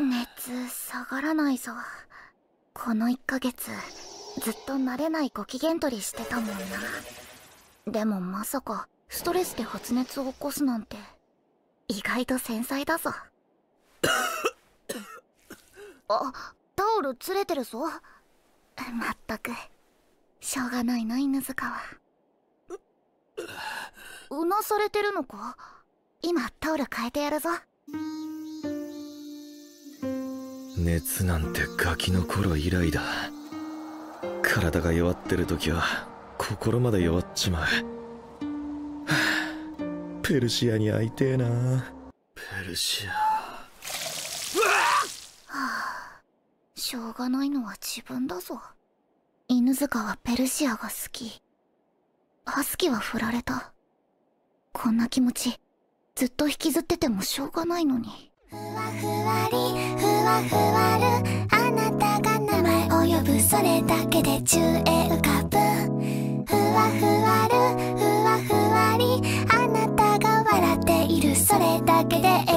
熱下がらないぞ。この1ヶ月ずっと慣れないご機嫌取りしてたもんな。でもまさかストレスで発熱を起こすなんて。意外と繊細だぞ。あタオルずれてるぞ。まったく。しょうがないな犬塚は。うなされてるのか？今タオル変えてやるぞ熱なんてガキの頃以来だ。体が弱ってる時は心まで弱っちまう、はあ、ペルシアに会いてえな。ペルシア。はあしょうがないのは自分だぞ。犬塚はペルシアが好き。ハスキは振られた。こんな気持ちずっと引きずっててもしょうがないのに。ふわふわりふわるあなたが名前を呼ぶそれだけで宙へ浮かぶふわふわるふわふわりあなたが笑っているそれだけで